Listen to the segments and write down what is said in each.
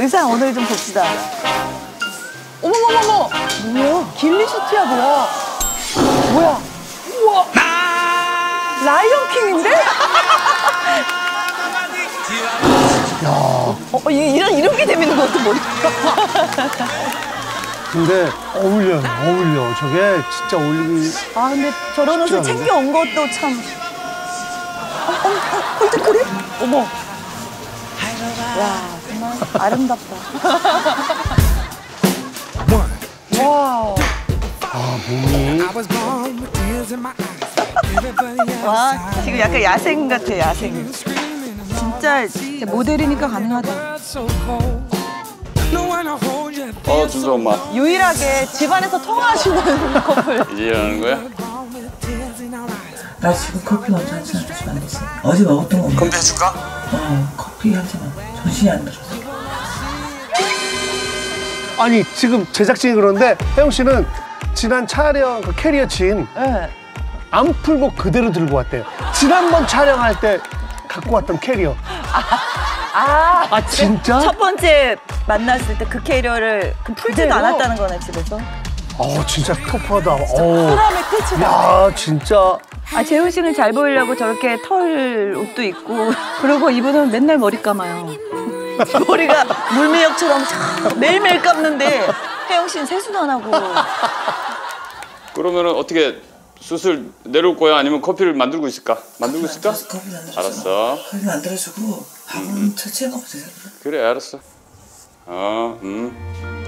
의상 오늘 좀 봅시다. 어머머머머. 뭐야? 길리 슈트야 뭐야? 뭐야? 우와. 라이언 킹인데? 어, 어, 이- 이런 이렇게 재밌는 것도 머리. 근데 어울려요, 어울려. 저게 진짜 어울리기. 아 근데 저런 옷을 쉽지 않은데? 챙겨 온 것도 참. 어, 어, 어, 홀드크림? 어머. 야 정말 아름답다. 와. 아, 몸이. 와 지금 약간 야생 같아 야생. 진짜 모델이니까 가능하다. 어 준서 엄마 유일하게 집안에서 통화하시는 커플. 이제 일어나는 거야? 나 지금 커피 먼저 한잔 마시면 안 됐어. 어제 먹었던 거 그럼 해줄까? 어, 커피 한 잔. 정신이 안 들었어. 아니, 지금 제작진이 그런데 혜영 씨는 지난 촬영 그 캐리어 짐 안 네. 풀고 그대로 들고 왔대요. 지난번 촬영할 때 갖고 왔던 캐리어. 아, 아, 진짜? 첫 번째 만났을 때 그 캐리어를 그 풀지도 그대로? 않았다는 거네 집에서. 어, 진짜 터프하다. 어. 사람의 끝이다. 야, 진짜. 아 재훈 씨는 잘 보이려고 저렇게 털 옷도 입고 그리고 이분은 맨날 머리 감아요. 머리가 물매역처럼 참 매일매일 감는데 혜영 씨는 세수도 안 하고 그러면은 어떻게 수술 내려올 거야? 아니면 커피를 만들고 있을까? 만들고 있을까? 커피 안 들었어. 알았어. 커피 만들어주고 밥은 천천히 먹어도 돼. 그래 알았어. 어, 음.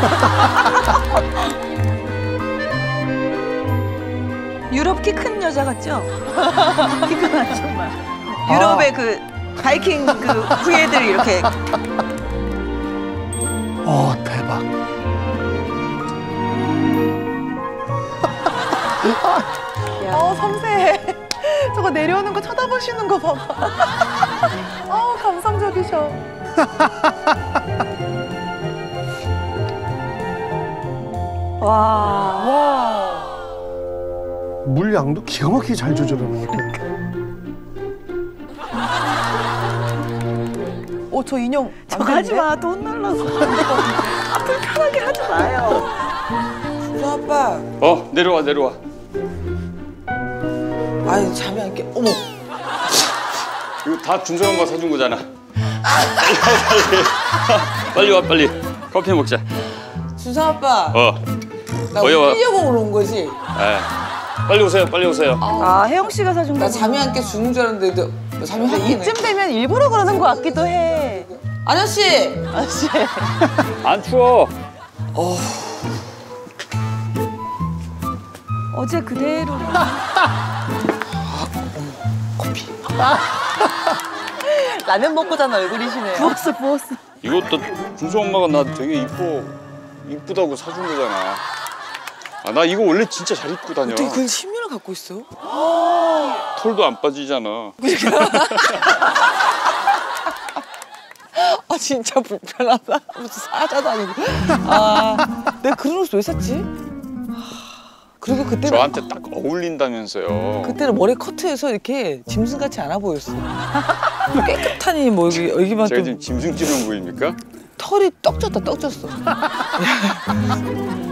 유럽 키 큰 여자 같죠? 키큰 아줌마. 유럽의 그 바이킹 그 후예들 이렇게 어, 대박. 어 섬세해. 저거 내려오는 거 쳐다보시는 거 봐봐. 어 감성적이셔. 와. 와. 물량도 기가 막히게 잘 조절하는 것 같아요. 어저 인형 저거 하지 마. 돈 날라서. 아 불편하게 하지 마요. 준서 아빠, 어 내려와 내려와. 아유 잠이 안 깨. 어머, 이거 다 준서 엄마 사준 거잖아. 빨리 와 빨리. 커피 먹자. 준서 아빠, 어. 나 어여 와. 웃기려고 온 거지. 에. 빨리 오세요 빨리 오세요. 아 혜영 씨가 사준 거. 나 잠이 안 깨 죽는 줄 알았는데 너, 너 잠이 확 깨네. 이쯤 되면 일부러 그러는 거 같기도 해. 아저씨, 아씨. 안 추워. 어제 그대로. 라면 먹고 잔 얼굴이시네요. 부었어 부었어. 이것도 준서 엄마가 나 되게 이뻐 이쁘다고 사준 거잖아. 아 나 이거 원래 진짜 잘 입고 다녀. 어떻게 그걸 10년을 갖고 있어? 털도 안 빠지잖아. 아 진짜 불편하다. 무슨 사자도 아니고. 아, 내가 그런 옷을 왜 샀지? 하, 그리고 그때는 저한테 딱 어울린다면서요. 그때는 머리 커트해서 이렇게 짐승 같이 않아 보였어. 깨끗하니 뭐 여기 여기만 제가 좀 지금 짐승처럼 보입니까? 털이 떡 졌다 떡 졌어.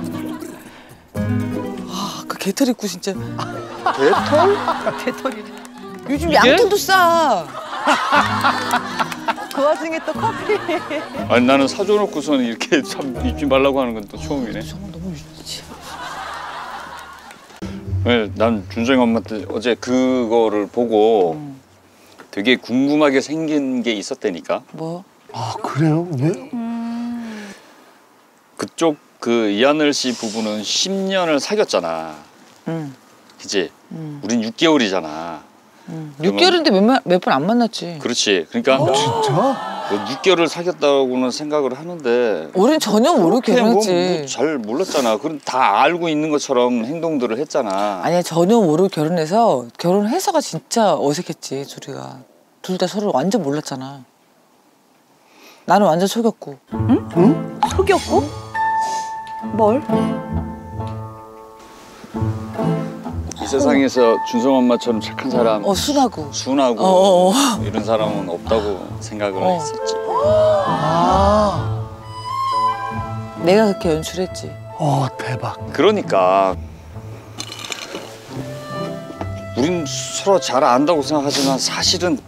개털 입고 진짜 개털? 개털이. 요즘 양털도 싸. 그 와중에 또 커피. 아니 나는 사줘놓고서는 이렇게 참 입지 말라고 하는 건 또 처음이네. 정말 너무 유치. 네, 난 준성이 엄마한테 어제 그거를 보고 되게 궁금하게 생긴 게 있었다니까. 뭐? 아, 그래요? 왜? 그쪽 그 이하늘 씨 부부는 10년을 사귀었잖아. 응. 그지? 응. 우린 6개월이잖아. 응. 6개월인데 몇 번 안 만났지. 그렇지. 그러니까 진짜? 뭐 6개월을 사귀었다고는 생각을 하는데 우린 전혀 모르고 그렇게 뭐, 결혼했지. 뭐잘 몰랐잖아. 그럼 다 알고 있는 것처럼 행동들을 했잖아. 아니야 전혀 모르고 결혼해서 결혼해서가 진짜 어색했지 둘이가. 둘 다 서로 완전 몰랐잖아. 나는 완전 속였고. 속였고? 뭘? 세상에서 준성 엄마처럼 착한 사람, 어 순하고. 순하고 어, 어, 어. 이런 사람은 없다고 생각을 어. 했었지. 내가 그렇게 연출했지. 어 대박. 그러니까 우린 서로 잘 안다고 생각하지만 사실은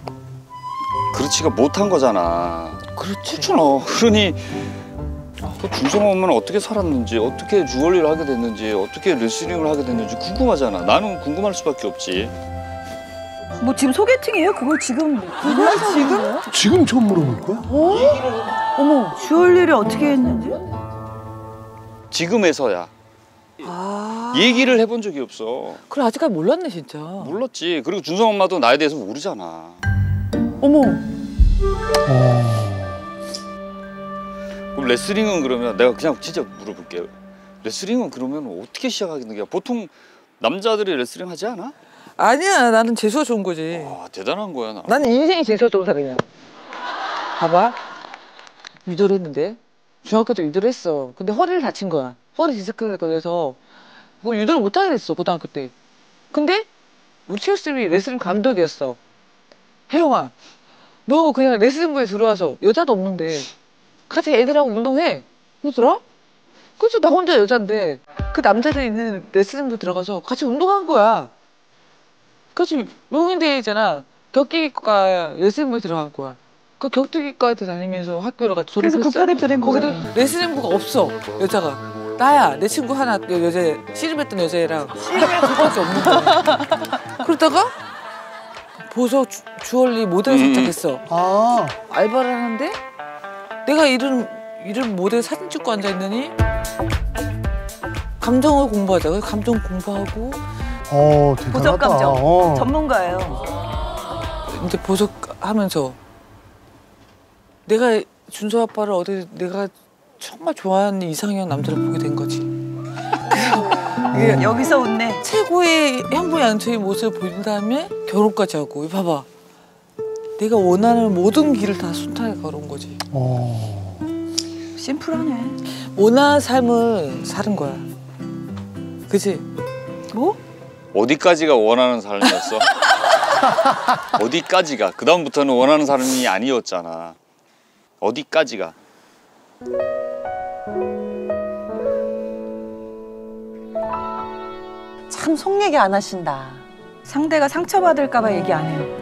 그렇지가 못한 거잖아. 그렇지. 그렇잖아. 그러니 그 준성 엄마는 어떻게 살았는지, 어떻게 주얼리를 하게 됐는지, 어떻게 레슬링을 하게 됐는지 궁금하잖아. 나는 궁금할 수밖에 없지. 뭐 지금 소개팅이에요? 그걸 지금 궁금해서 지금? 지금 처음 물어볼 거야? 어머 주얼리를 어떻게 했는지? 지금에서야 아. 얘기를 해본 적이 없어. 그래 아직까지 몰랐네 진짜. 몰랐지. 그리고 준성 엄마도 나에 대해서 모르잖아. 어머 그럼 레슬링은 그러면 내가 그냥 진짜 물어볼게요. 레슬링은 그러면 어떻게 시작하겠는 거야? 보통 남자들이 레슬링 하지 않아? 아니야 나는 재수가 좋은 거지. 와 대단한 거야 나. 나는 인생이 재수가 좋은 사람이야. 봐봐. 유도를 했는데 중학교 때 유도를 했어. 근데 허리를 다친 거야. 허리 디스크가 걸려서 뭐 유도를 못 하게 됐어 고등학교 때. 근데 우리 체육쌤이 레슬링 감독이었어. 혜영아, 너 그냥 레슬링부에 들어와서 여자도 없는데 같이 애들하고 운동해. 그러더라? 그래서 나 혼자 여잔데 그 남자들 있는 레슬링부 들어가서 같이 운동한 거야. 그래서 명인대회잖아. 격투기과 레슬링부에 들어간 거야. 그 격투기과한테 다니면서 학교를 같이 그래서 졸업했어. 국가대표 된 거기도. 레슬링부가 없어 여자가. 나야 내 친구 하나 여- 여자 씨름했던 여자애랑 그거밖에 없는 거야. 그러다가 보석 주- 주얼리 모델 음. 선택했어. 아 알바를 하는데 내가 이런 이런 모델 사진 찍고 앉아 있느니 감정을 공부하자. 그래서 감정 공부하고 어, 대단하다. 보석 감정 어. 전문가예요. 이제 보석하면서 내가 준서 아빠를 어디 내가 정말 좋아하는 이상형 남자를 보게 된 거지. 이게 여기서 웃네. 최고의 현모양처의 모습을 보인 다음에 결혼까지 하고 봐봐. 내가 원하는 모든 길을 다 순탄하게 걸어온 거지. 어. 심플하네. 원하는 삶을 사는 거야. 그지? 뭐? 어디까지가 원하는 삶이었어? 어디까지가? 그 다음부터는 원하는 삶이 아니었잖아. 어디까지가? 참 속 얘기 안 하신다. 상대가 상처받을까 봐 얘기 안 해요.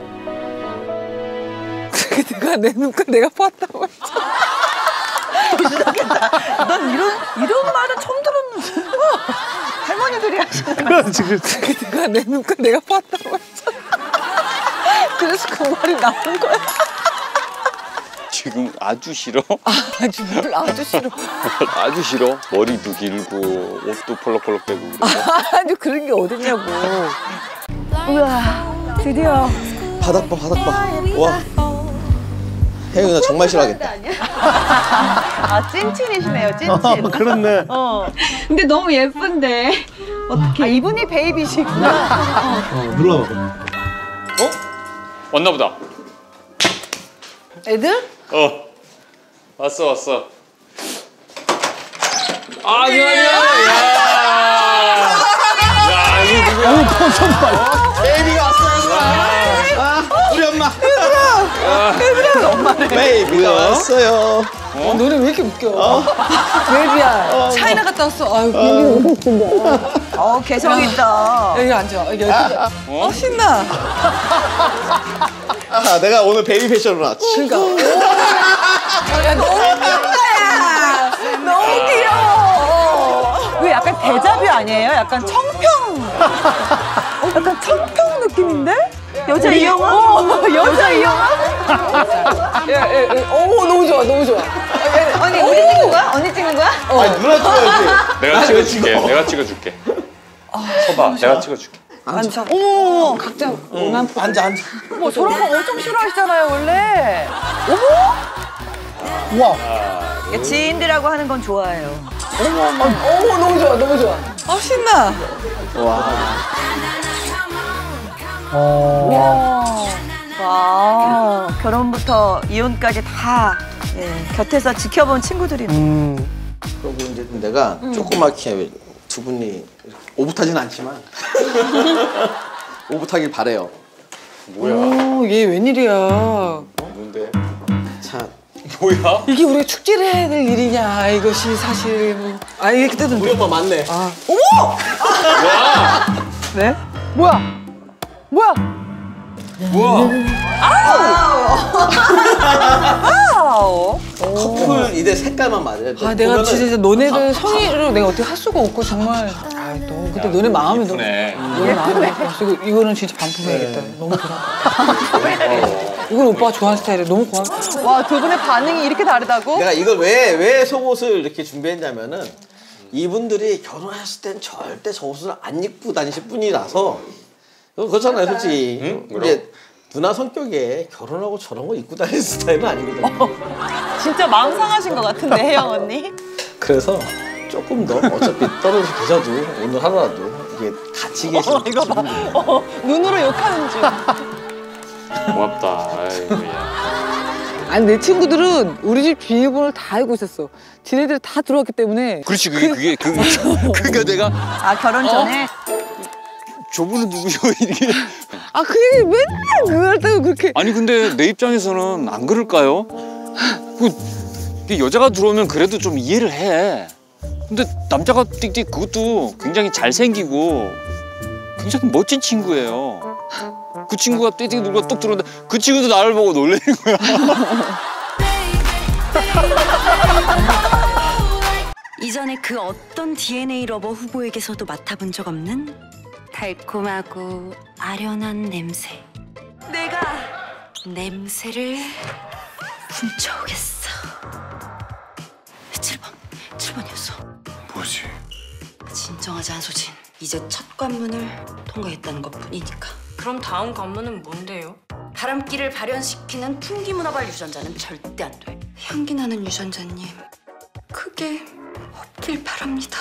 그게 내가 내 눈과 내가 봤다고 했지. 난 이런 이런 말은 처음 들었는데. 할머니들이 하시는. 그래서 지금 그게 내가 내 눈과 내가 봤다고. 그래서 그 말이 나온 거야. 지금 아주 싫어? 아주 뭘 아주 싫어. 아주 싫어? 머리도 길고 옷도 펄럭펄럭대고 아니 그런 게 어딨냐고. 우와 드디어 바닥 봐 바닥 봐 와 혜영이 나 정말 싫어하겠다 아 찐친이시네요 찐친. 어, 그렇네. 어. 근데 너무 예쁜데 아 이분이 베이비시구나. 어 눌러봐 왔나 보다. 애들? 어 왔어 왔어. 아 안녕하세요. 야. 야 이거 누구야? 베이비가 왔어요 아 우리 엄마 얘들아 엄마네 베이비가 왔어요 어, 너네 왜 이렇게 웃겨? 웨비야. 차이나 갔다 왔어. 아유, 어 개성 있다. 여기 앉아. 여기 앉아. 어, 신나. 아 내가 오늘 베이비 패션으로 왔지 그러니까. 야, 너무 귀엽다. 너무 귀여워. 왜 약간 대자뷰 아니에요? 약간 청평. 여자 이영화? 어, 여자 이영화? 야, 야, 야, 오, 너무 좋아, 너무 좋아. 언니 우리 찍은 거야? 언니 찍은 거야? 아니 누나 찍어야지 내가 찍어줄게. 내가 찍어줄게. 서봐. 내가 찍어줄게. 앉아. 어머, 각자 원한 앉아 앉아 뭐 저런 거 엄청 싫어하시잖아요 원래. 와. 지인들하고 하는 건 좋아해요. 어머, 너무 좋아, 너무 좋아. 아, 신나. 어. 와 결혼부터 이혼까지 다 예, 곁에서 지켜본 친구들이네. 음. 그리고 이제 내가 조그맣게 두 분이 오붓하진 않지만 오붓하길 바래요. 오, 얘 웬일이야. 뭔데? 자, 뭐야? 이게 우리가 축제를 해야 될 일이냐, 이것이 사실. 뭐. 아, 이게 그때도. 우리 엄마 맞네. 네? 뭐야? 뭐야? 커플 이대 색깔만 맞아요. 아, 내가 진짜 너네들 성의를 내가 어떻게 할 수가 없고, 정말. 아, 너무, 근데 너네 마음이 너무. 예쁘네. 너네 마음이. 이거, 이거는 진짜 반품해야겠다. 너무 고맙다. 이건 오빠가 좋아하는 스타일이야. 너무 고맙다. 와, 두 분의 반응이 이렇게 다르다고? 내가 이걸 왜, 왜 속옷을 이렇게 준비했냐면은 이분들이 결혼하셨을 땐 절대 저 옷을 안 입고 다니실 분이라서 그렇잖아요, 솔직히. 응? 이제 누나 성격에 결혼하고 저런 거 입고 다니는 스타일은 아니거든요. 진짜 마음 상하신 것 같은데, 혜영 언니? 그래서 조금 더 어차피 떨어져 계셔도 오늘 하루라도 이게 같이 계시는 이거 봐. 어, 눈으로 욕하는 중. 고맙다. 아니, 내 친구들은 우리 집 비밀번호를 다 알고 있었어. 지네들 다 들어왔기 때문에. 그렇지, 그게, 그게, 그, 그러니까 내가 아 결혼 전에 저분은 누구요? 이게. 아, 그 얘기 맨날 그걸 했다고 그렇게. 아니, 근데 내 입장에서는 안 그럴까요? 그, 여자가 들어오면 그래도 좀 이해를 해. 근데 남자가 띡띡 그것도 굉장히 잘생기고 굉장히 멋진 친구예요. 그 친구가 띡띡 누가 뚝 들어오는데 그 친구도 나를 보고 놀래는 거야. 이전에 그 어떤 DNA lover 후보에게서도 맡아본 적 없는 달콤하고 아련한 냄새. 내가 냄새를 훔쳐오겠어. 7번, 7번이었어. 뭐지? 진정하지 한소진. 이제 첫 관문을 통과했다는 것 뿐이니까. 그럼 다음 관문은 뭔데요? 바람기를 발현시키는 풍기문란 유발 유전자는 절대 안 돼. 향기 나는 유전자님, 크게 없길 바랍니다.